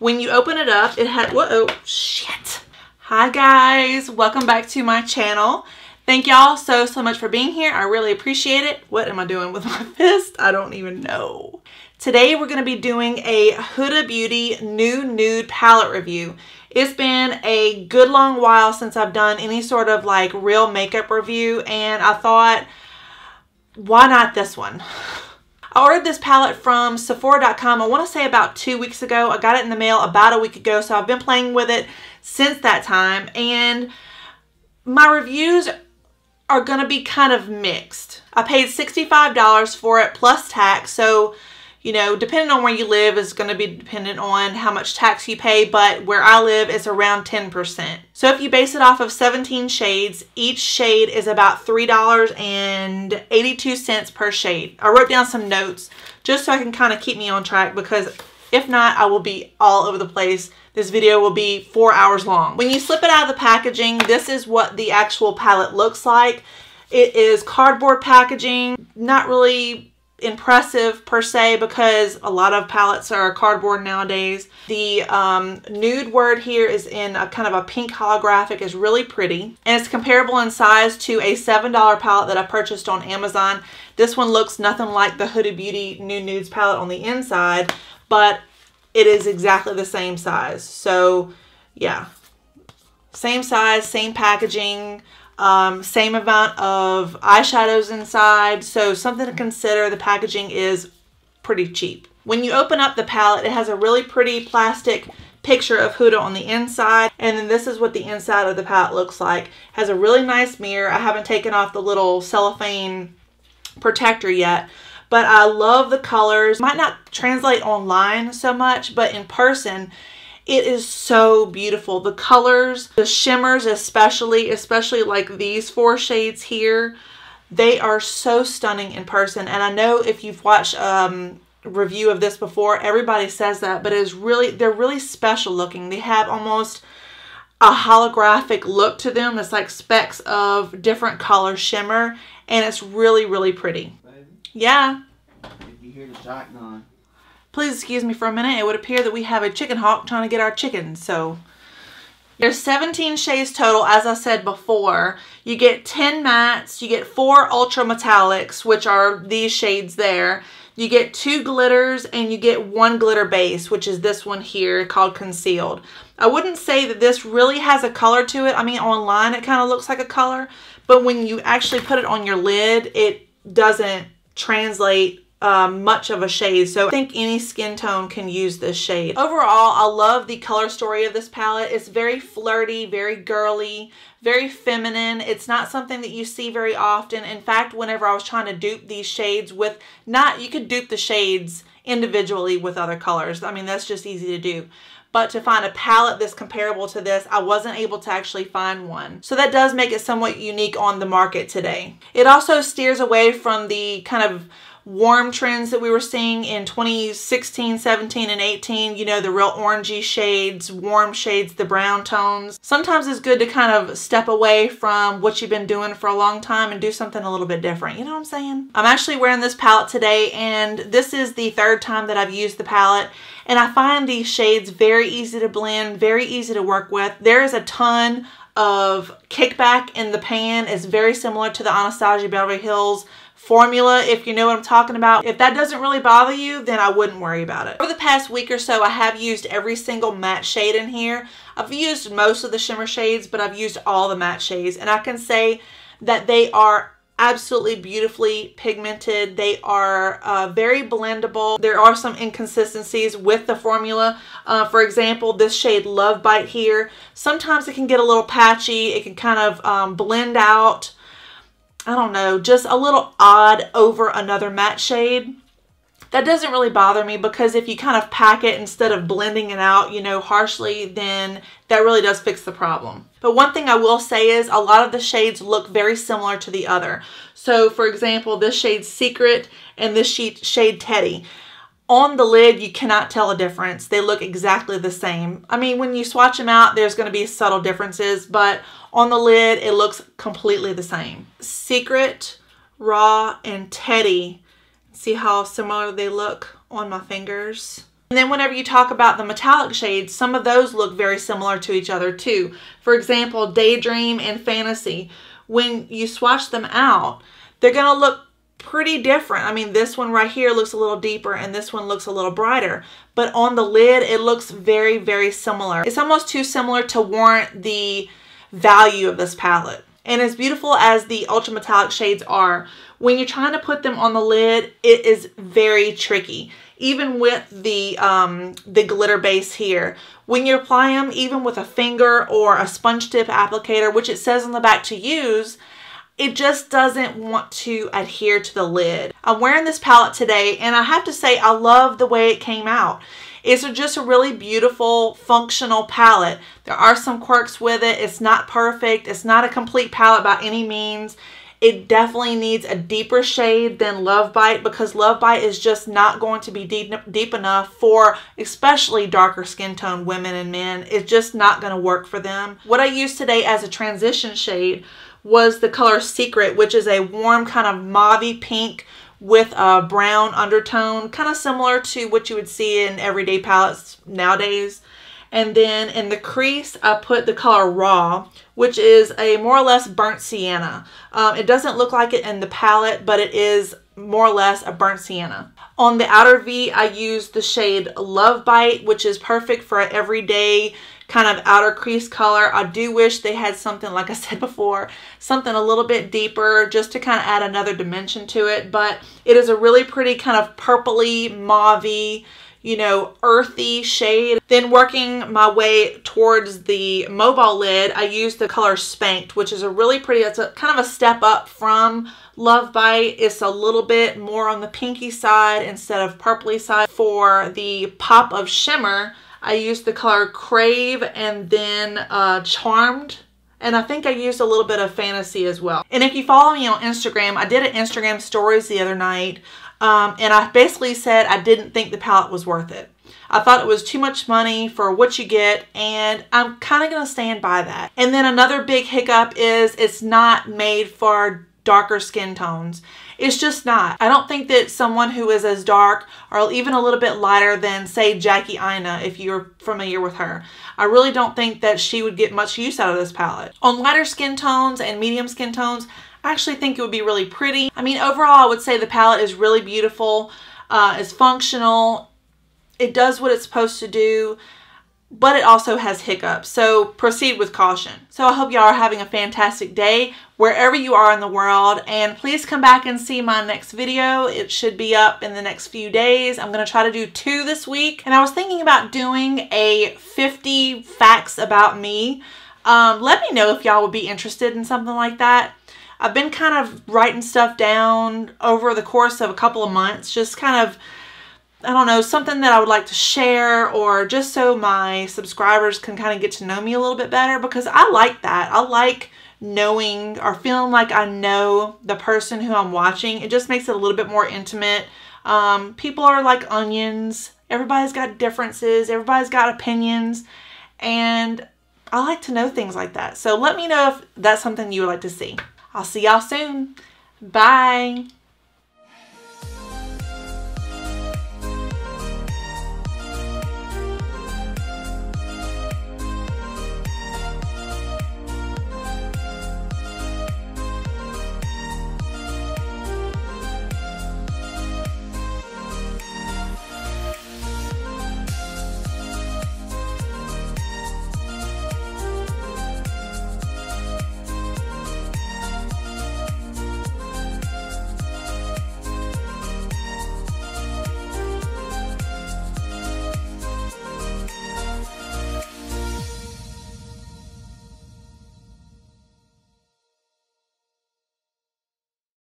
When you open it up, it had, whoa, oh, shit. Hi guys, welcome back to my channel. Thank y'all so, so much for being here. I really appreciate it. What am I doing with my fist? I don't even know. Today we're going to be doing a Huda Beauty new nude palette review. It's been a good long while since I've done any sort of like real makeup review and I thought, why not this one? I ordered this palette from Sephora.com I want to say about two weeks ago. I got it in the mail about a week ago so I've been playing with it since that time and my reviews are going to be kind of mixed. I paid $65 for it plus tax so you know, depending on where you live is going to be dependent on how much tax you pay, but where I live it's around 10%. So if you base it off of 17 shades, each shade is about $3.82 per shade. I wrote down some notes just so I can kind of keep me on track because if not, I will be all over the place. This video will be four hours long. When you slip it out of the packaging, this is what the actual palette looks like. It is cardboard packaging, not really impressive per se because a lot of palettes are cardboard nowadays. The um, nude word here is in a kind of a pink holographic is really pretty and it's comparable in size to a $7 palette that I purchased on Amazon. This one looks nothing like the Huda Beauty New Nudes palette on the inside but it is exactly the same size. So yeah, same size, same packaging, um, same amount of eyeshadows inside, so something to consider. The packaging is pretty cheap. When you open up the palette, it has a really pretty plastic picture of Huda on the inside and then this is what the inside of the palette looks like. It has a really nice mirror. I haven't taken off the little cellophane protector yet but I love the colors. Might not translate online so much but in person it is so beautiful. The colors, the shimmers especially, especially like these four shades here, they are so stunning in person. And I know if you've watched um, review of this before, everybody says that, but it is really, they're really special looking. They have almost a holographic look to them. It's like specks of different color shimmer and it's really, really pretty. Baby, yeah. you hear the shotgun. Please excuse me for a minute. It would appear that we have a chicken hawk trying to get our chickens. So there's 17 shades total, as I said before. You get 10 mattes, you get four ultra metallics, which are these shades there. You get two glitters and you get one glitter base, which is this one here called Concealed. I wouldn't say that this really has a color to it. I mean, online it kind of looks like a color, but when you actually put it on your lid, it doesn't translate um, much of a shade. So I think any skin tone can use this shade. Overall, I love the color story of this palette. It's very flirty, very girly, very feminine. It's not something that you see very often. In fact, whenever I was trying to dupe these shades with, not, you could dupe the shades individually with other colors. I mean, that's just easy to do but to find a palette that's comparable to this, I wasn't able to actually find one. So that does make it somewhat unique on the market today. It also steers away from the kind of warm trends that we were seeing in 2016, 17, and 18. You know, the real orangey shades, warm shades, the brown tones. Sometimes it's good to kind of step away from what you've been doing for a long time and do something a little bit different. You know what I'm saying? I'm actually wearing this palette today and this is the third time that I've used the palette and I find these shades very easy to blend, very easy to work with. There is a ton of kickback in the pan. It's very similar to the Anastasia Beverly Hills formula if you know what I'm talking about. If that doesn't really bother you, then I wouldn't worry about it. Over the past week or so, I have used every single matte shade in here. I've used most of the shimmer shades, but I've used all the matte shades. And I can say that they are absolutely beautifully pigmented. They are uh, very blendable. There are some inconsistencies with the formula. Uh, for example, this shade Love Bite here, sometimes it can get a little patchy. It can kind of um, blend out I don't know, just a little odd over another matte shade. That doesn't really bother me because if you kind of pack it instead of blending it out, you know, harshly, then that really does fix the problem. But one thing I will say is a lot of the shades look very similar to the other. So for example, this shade Secret and this shade Teddy. On the lid, you cannot tell a difference. They look exactly the same. I mean, when you swatch them out, there's going to be subtle differences, but on the lid, it looks completely the same. Secret, Raw, and Teddy. See how similar they look on my fingers? And then whenever you talk about the metallic shades, some of those look very similar to each other too. For example, Daydream and Fantasy. When you swatch them out, they're going to look pretty different. I mean, this one right here looks a little deeper and this one looks a little brighter. But on the lid, it looks very, very similar. It's almost too similar to warrant the value of this palette. And as beautiful as the ultra metallic shades are, when you're trying to put them on the lid, it is very tricky. Even with the, um, the glitter base here. When you apply them, even with a finger or a sponge tip applicator, which it says on the back to use, it just doesn't want to adhere to the lid. I'm wearing this palette today and I have to say I love the way it came out. It's just a really beautiful, functional palette. There are some quirks with it. It's not perfect. It's not a complete palette by any means. It definitely needs a deeper shade than Love Bite because Love Bite is just not going to be deep, deep enough for especially darker skin tone women and men. It's just not going to work for them. What I used today as a transition shade was the color Secret, which is a warm kind of mauve pink with a brown undertone, kind of similar to what you would see in everyday palettes nowadays. And then in the crease, I put the color Raw, which is a more or less burnt sienna. Um, it doesn't look like it in the palette, but it is more or less a burnt sienna. On the outer V, I used the shade Love Bite, which is perfect for an everyday kind of outer crease color. I do wish they had something, like I said before, something a little bit deeper just to kind of add another dimension to it. But it is a really pretty kind of purpley, mauvey, you know, earthy shade. Then working my way towards the mobile lid, I used the color Spanked, which is a really pretty, it's a kind of a step up from Love Bite. It's a little bit more on the pinky side instead of purpley side. For the pop of shimmer, I used the color Crave and then uh, Charmed. And I think I used a little bit of Fantasy as well. And if you follow me on Instagram, I did an Instagram stories the other night. Um, and I basically said I didn't think the palette was worth it. I thought it was too much money for what you get and I'm kind of going to stand by that. And then another big hiccup is it's not made for darker skin tones. It's just not. I don't think that someone who is as dark or even a little bit lighter than, say, Jackie Aina, if you're familiar with her, I really don't think that she would get much use out of this palette. On lighter skin tones and medium skin tones, I actually think it would be really pretty. I mean, overall, I would say the palette is really beautiful. Uh, it's functional. It does what it's supposed to do but it also has hiccups. So proceed with caution. So I hope y'all are having a fantastic day wherever you are in the world. And please come back and see my next video. It should be up in the next few days. I'm going to try to do two this week. And I was thinking about doing a 50 facts about me. Um, let me know if y'all would be interested in something like that. I've been kind of writing stuff down over the course of a couple of months, just kind of I don't know, something that I would like to share or just so my subscribers can kind of get to know me a little bit better because I like that. I like knowing or feeling like I know the person who I'm watching. It just makes it a little bit more intimate. Um, people are like onions. Everybody's got differences. Everybody's got opinions. And I like to know things like that. So let me know if that's something you would like to see. I'll see y'all soon. Bye.